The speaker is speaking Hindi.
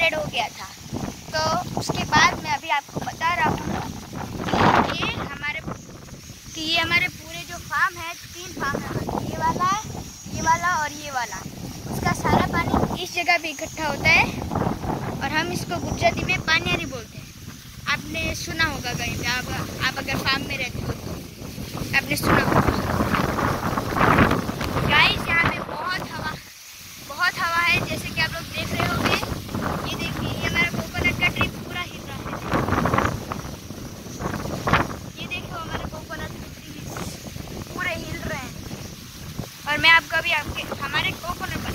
स्प्रेड हो गया था। तो उसके बाद मैं अभी आपको बता रहा हूँ कि ये हमारे कि ये हमारे पूरे जो फार्म है तीन फार्म है ये वाला ये वाला और ये वाला। उसका सारा पानी इस जगह पे इकट्ठा होता है और हम इसको गुजराती में पानियारी बोलते हैं। आपने सुना होगा कहीं पर आप, आप अगर फार्म में रहते हो और मैं आपको अभी आपके हमारे को नंबर